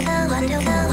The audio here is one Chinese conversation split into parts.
的，挽留的。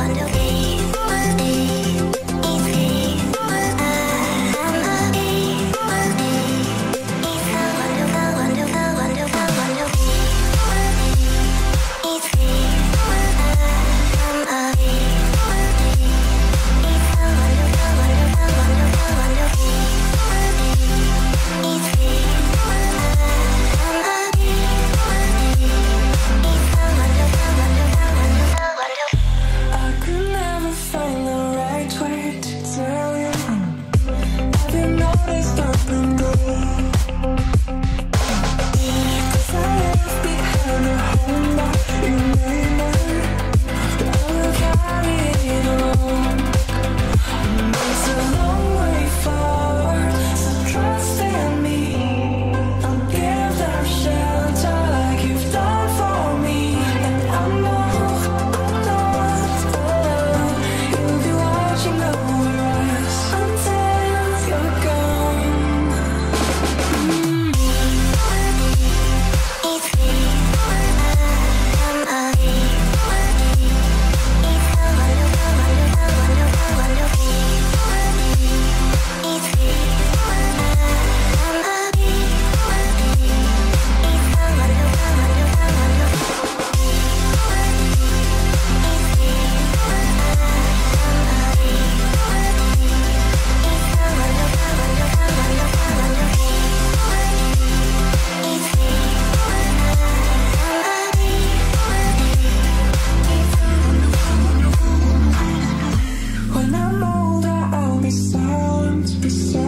So.